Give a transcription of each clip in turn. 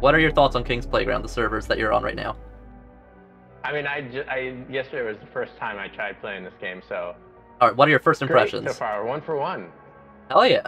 What are your thoughts on King's Playground, the servers that you're on right now? I mean, I, ju- I yesterday was the first time I tried playing this game, so All right, what are your first great impressions? so far. One for one. Hell yeah.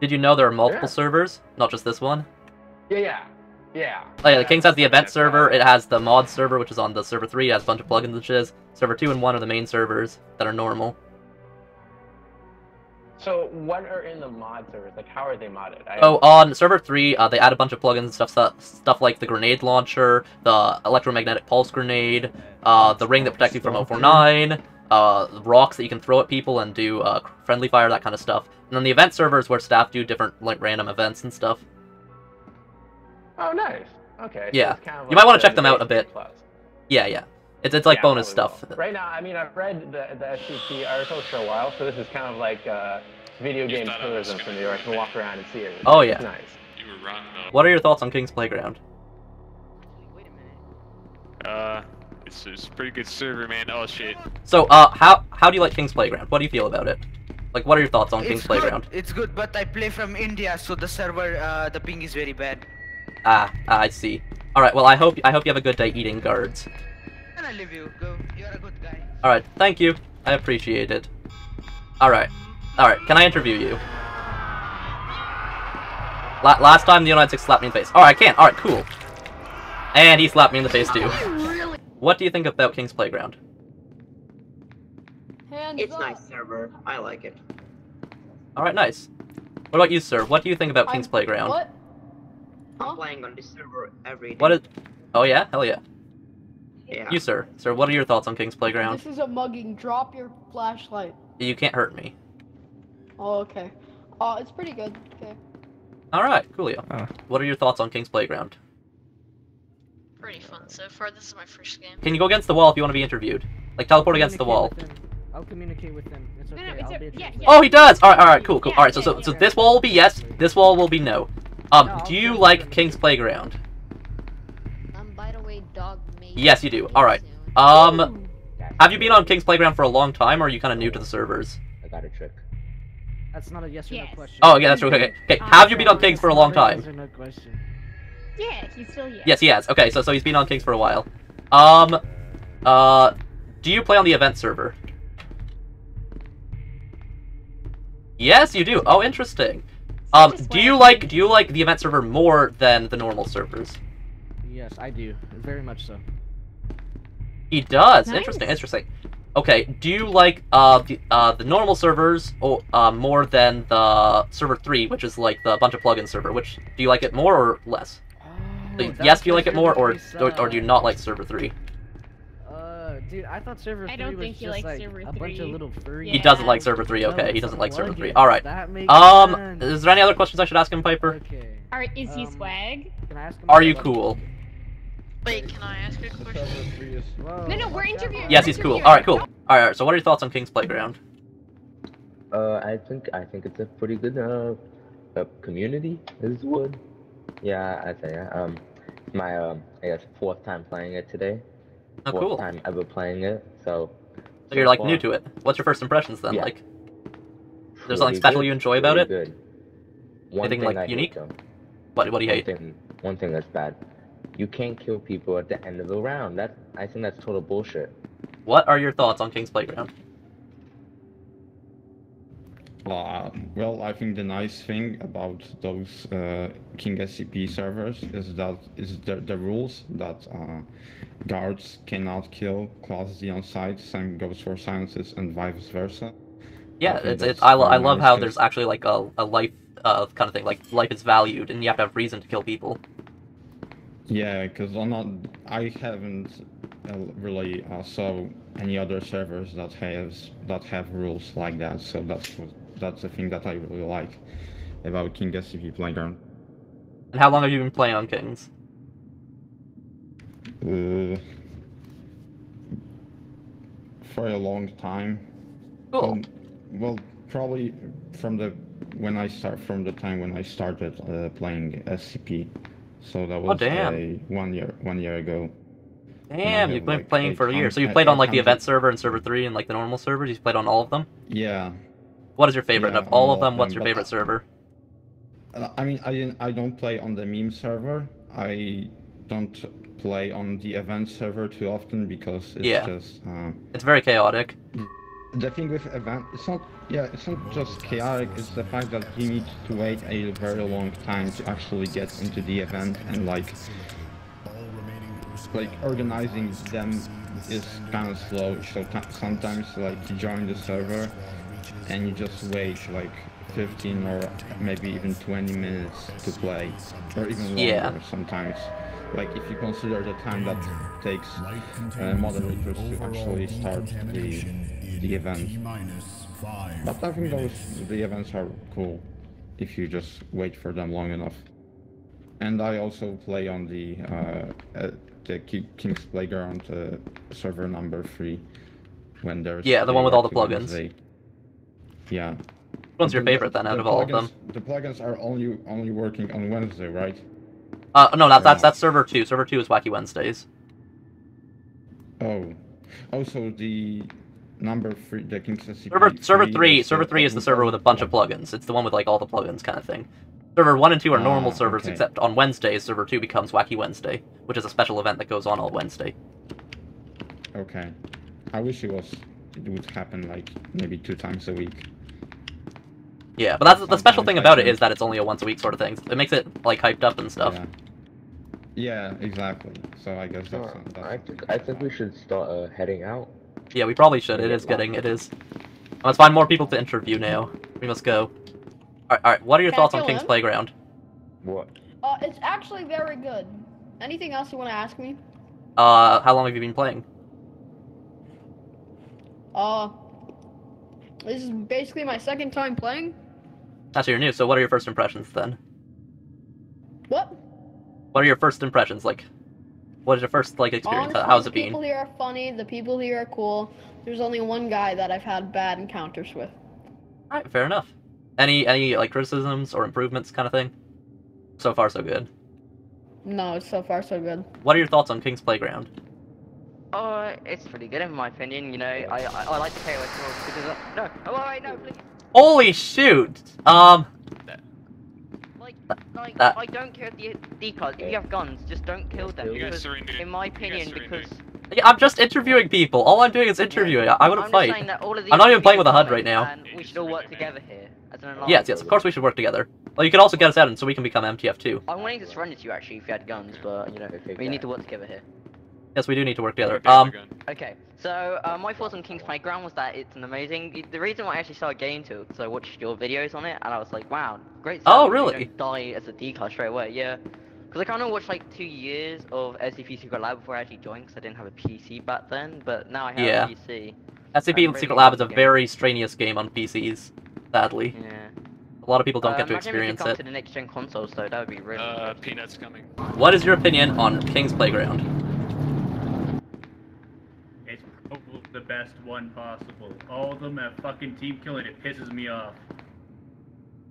Did you know there are multiple Yeah. servers, not just this one? Yeah, yeah, yeah. Oh yeah, the Kings has the event That's server, it has the mod server, which is on the server 3, it has a bunch of plugins and shiz. Server 2 and 1 are the main servers that are normal. So, what are in the mod servers? Like, how are they modded? I, Oh, on server 3, uh, they add a bunch of plugins and stuff, stuff, like the grenade launcher, the electromagnetic pulse grenade, uh, the ring that protects you from 049, uh, rocks that you can throw at people and do uh, friendly fire, that kind of stuff. And then the event servers where staff do different like random events and stuff. Oh, nice. Okay. Yeah. it's kind of You might wanna check them out a bit. Plus. Yeah, yeah. It's, it's like Yeah, bonus stuff. will. Right now, I mean, I've read the, the SCP articles for a while, so this is kind of like uh, video You game thought I was tourism gonna from New York. I can walk around and see it. Oh, It's yeah. nice. You were wrong though. What are your thoughts on King's Playground? Wait a minute. Uh, it's, it's a pretty good server, man. Oh shit. So, uh, how how do you like King's Playground? What do you feel about it? Like, what are your thoughts on King's It's Playground? good. It's good, but I play from India, so the server, uh, the ping is very bad. Ah, ah, I see. All right. Well, I hope I hope you have a good day eating guards. Can I leave you? Go. You're a good guy. All right. Thank you. I appreciate it. All right. All right. Can I interview you? La last time the United States slapped me in the face. All right, I can. All right, cool. And he slapped me in the face too. What do you think about King's Playground? Hands It's up. nice server. I like it. All right, nice. What about you, sir? What do you think about I'm- King's Playground? What? I'm playing on this server every day. What is? Oh yeah, hell yeah. Yeah. You, sir. Sir, what are your thoughts on King's Playground? This is a mugging. Drop your flashlight. You can't hurt me. Oh, okay. Oh, it's pretty good. Okay. All right, coolio. Oh. What are your thoughts on King's Playground? Pretty fun so far. This is my first game. Can you go against the wall if you want to be interviewed? Like teleport against the wall. Communicate with him. I'll communicate with him. It's No, okay. no, it's I'll a- be yeah, yeah. Oh, he does. All right, all right, cool, cool. Yeah, All right, so yeah, so so this wall will be yes. This wall will be no. Um, No, do you like. King's Playground? Yes, you do. Alright. Um, have you been on King's Playground for a long time, or are you kind of new to the servers? I got a trick. That's not a yes or no question. Oh, yeah, that's true. Okay, okay. Have you been on King's for a long time? Yes or no question. Yeah, he's still here. Yes, he has. Okay, so so he's been on King's for a while. Um, uh, do you play on the event server? Yes, you do. Oh, interesting. Um, do you like do you like the event server more than the normal servers? Yes, I do. Very much so. He does. Nice. Interesting. Interesting. Okay. Do you like uh the uh the normal servers or uh more than the server three, which is like the bunch of plugin server? Which do you like it more or less? Oh, Like, yes, do you like it more, or, or or do you not like server three? Uh, dude, I thought server I three don't was think he just likes like server a bunch of three. little furry. He Yeah. doesn't like server three. No, Okay, he doesn't like server three. All right. Um, sense. is there any other questions I should ask him, Piper? Okay. Alright, is he Um, swag? Can I ask him Are you what- cool? Wait, can I ask you a question? No, no, we're interviewing- Yes, he's cool. All right, cool. All right, all right. So, what are your thoughts on King's Playground? Uh, I think I think it's a pretty good uh, uh community. Is wood. Yeah, I say yeah. Um, my um, I guess fourth time playing it today. Oh, fourth cool. time ever playing it. So. So you're like new to it. What's your first impressions then? Yeah. Like, there's something special you enjoy about it? Good. One Anything, thing like, I hate, unique? though. what what do you One hate? thing, one thing that's bad. You can't kill people at the end of the round. That I think that's total bullshit. What are your thoughts on King's Playground? Well, uh, well, I think the nice thing about those uh, King SCP servers is that is the, the rules that uh, guards cannot kill Class D on site. Same goes for silences and vice versa. Yeah, think it's, it's I, lo- I love nice how 'cause- there's actually like a, a life uh, kind of thing. Like life is valued, and you have to have reason to kill people. Yeah, because I'm not. I haven't uh, really uh, saw any other servers that has that have rules like that. So that's that's the thing that I really like about King SCP Playground. And how long have you been playing on Kings? Uh, for a long time. Cool. Um, well, probably from the when I start from the time when I started uh, playing SCP. So that was Oh, damn. one year one year ago. Damn, you've been like, playing for a year. So you've played on like the event server and server three and like the normal servers. You've played on all of them. Yeah, What is your favorite Yeah, of all of all of them? What's your favorite server? Uh, I mean, I didn't, I don't play on the meme server. I don't play on the event server too often because it's Yeah. just. Uh, It's very chaotic. The thing with event, it's not. Yeah, it's not just chaotic. It's the fact that you need to wait a very long time to actually get into the event and like. Like organizing them is kind of slow. So sometimes like you join the server and you just wait like 15 or maybe even 20 minutes to play or even longer Yeah. sometimes like if you consider the time that takes uh, moderators to actually start the the event but i think those the events are cool if you just wait for them long enough and i also play on the uh, uh the king's playground uh, server number three when there's Yeah, the one with all the plugins. Wednesday. yeah Which one's your favorite then, out the of all of them? The plugins are only only working on Wednesday, right? Uh, no, that, that's that's server two. Server two is Wacky Wednesdays. Oh, also the number three, the King's SCP Server server three, is server the three is the server with a bunch of plugins. It's the one with like all the plugins kind of thing. Server one and two are normal Ah, servers, okay. except on Wednesdays, server two becomes Wacky Wednesday, which is a special event that goes on all Wednesday. Okay, I wish it was it would happen like maybe two times a week. Yeah, but that's the special thing about it is that it's only a once a week sort of thing. It makes it like hyped up and stuff. Yeah. Yeah, exactly. So I guess that's, Uh, that's I think I think we should start uh, heading out. Yeah, we probably should. It is getting. It is. Let's find more people to interview now. We must go. Alright, alright. What are your Can thoughts on King's him? Playground? What? Uh, it's actually very good. Anything else you want to ask me? Uh, how long have you been playing? Uh, this is basically my second time playing. That's you're new. So, what are your first impressions then? What? What are your first impressions? Like, what is your first like experience? Honestly, How's it been? The people here are funny. The people here are cool. There's only one guy that I've had bad encounters with. Alright, fair enough. Any any like criticisms or improvements kind of thing? So far, so good. No, it's so far so good. What are your thoughts on King's Playground? Uh, it's pretty good in my opinion. You know, I I, I like the KOS rules because uh, no, oh wait, no, please. Holy shoot! Um, Like, like That- I don't care if the decoys. If you have guns, just don't kill them. You Because, in my opinion, because yeah, I'm just interviewing people. All I'm doing is interviewing. I, I wouldn't I'm fight. Just saying that all of these I'm not even playing with a HUD right now. And we should all work together here as an. Yes, yes, of course we should work together. Well, you could also get us out, and so we can become MTF too. I'm willing to surrender to you actually if you had guns, but you know Okay, we need to work together here. Yes, we do need to work together. Okay, Um. Okay, so uh, my thoughts on King's Playground was that it's an amazing. The reason why I actually started getting into it because I watched your videos on it and I was like, wow, great. Oh, server, you really? don't die as a decar straight away, yeah. Because I kind of watched like two years of SCP Secret Lab before I actually joined because I didn't have a PC back then, but now I have Yeah. a PC. SCP I'm Secret Lab is a liking it. very strenuous game on PCs. Sadly, Yeah. a lot of people don't uh, get to imagine if it experience come it. to the next gen consoles though, that would be really. Uh, peanuts coming. What is your opinion on King's Playground? It's probably the best one possible. All of them have fucking team killing. It pisses me off.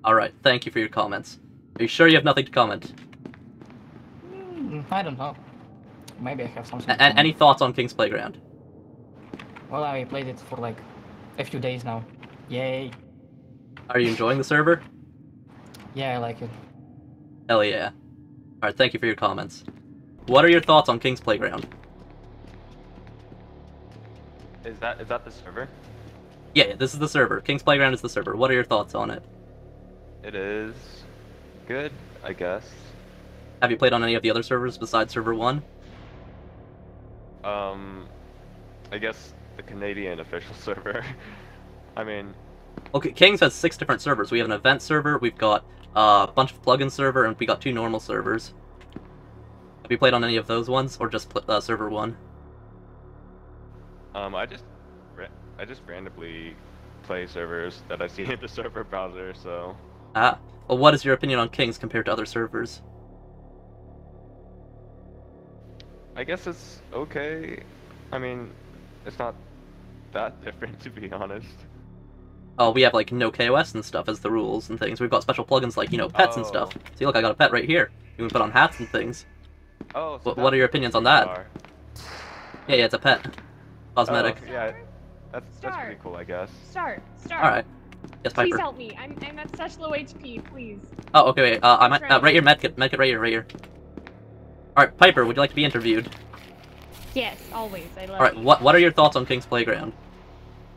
All right, thank you for your comments. Are you sure you have nothing to comment? Mm, I don't know. Maybe I have something. A- and any thoughts on King's Playground? Well, I played it for like a few days now. Yay! Are you enjoying the server? Yeah, I like it. Hell yeah. All right, thank you for your comments. What are your thoughts on King's Playground? Is that is that the server? Yeah, this is the server. King's Playground is the server. What are your thoughts on it? It is good, I guess. Have you played on any of the other servers besides server 1? Um, I guess the Canadian official server. I mean, Okay, King's has six different servers. We have an event server, we've got uh, a bunch of plugin server, and we got two normal servers. Have you played on any of those ones, or just uh, server 1? Um, I just I just randomly play servers that I see in the server browser. So Ah. Well, what is your opinion on King's compared to other servers? I guess it's okay. I mean, it's not that different to be honest. Oh, we have like no KOS and stuff as the rules and things. We've got special plugins like, you know, pets and stuff. Oh. See, look, I got a pet right here. You can put on hats and things. Oh, so What, what are your opinions on that? Yeah, yeah, it's a pet. Cosmetic. Oh, yeah, that's that's pretty cool, I guess. Start. Start. Alright. Yes, Piper. Please help me. I'm, I'm at such low HP. Please. Oh, okay, wait. Uh, I'm at, uh, right here, medkit, medkit, right here, right here. Alright, Piper, would you like to be interviewed? Yes, always. I love Alright, what, what are your thoughts on King's Playground?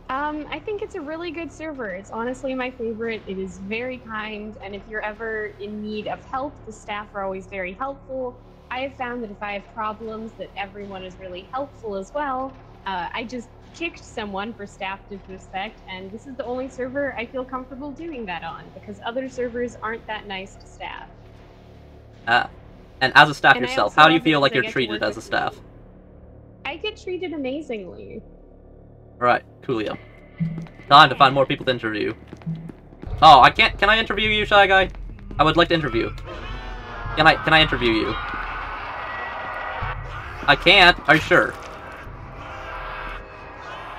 Um, I think it's a really good server. It's honestly my favorite. It is very kind, and if you're ever in need of help, the staff are always very helpful. I have found that if I have problems, that everyone is really helpful as well. Uh, I just kicked someone for staff disrespect, and this is the only server I feel comfortable doing that on because other servers aren't that nice to staff. Uh, and as a staff And yourself, how do you feel like you're treated as a staff? I get treated amazingly. Alright, coolio. Time to find more people to interview. Oh, I can't- can I interview you, Shy Guy? I would like to interview. Can I- can I interview you? I can't, are you sure?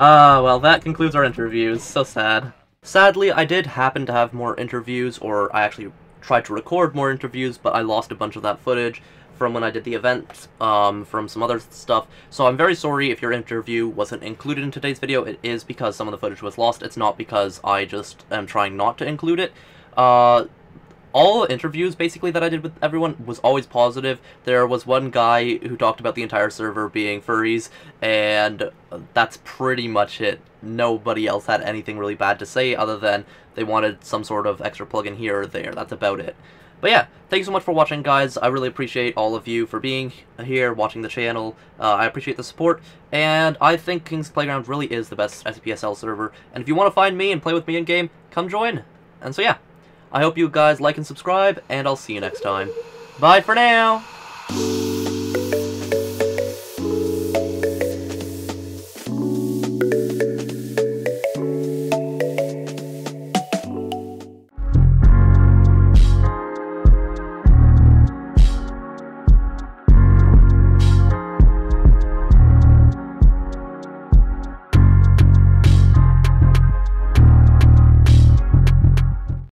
Ah, well, that concludes our interviews. So sad. Sadly, I did happen to have more interviews, or I actually tried to record more interviews, but I lost a bunch of that footage from when I did the event, um, from some other stuff. So I'm very sorry if your interview wasn't included in today's video. It is because some of the footage was lost. It's not because I just am trying not to include it. Uh, all interviews basically that I did with everyone was always positive. There was one guy who talked about the entire server being furries, and that's pretty much it. Nobody else had anything really bad to say other than they wanted some sort of extra plugin here or there. That's about it. But yeah, thank you so much for watching, guys. I really appreciate all of you for being here, watching the channel. Uh, I appreciate the support, and I think King's Playground really is the best SPSL server. And if you want to find me and play with me in-game, come join. And so yeah, I hope you guys like and subscribe, and I'll see you next time. Bye for now!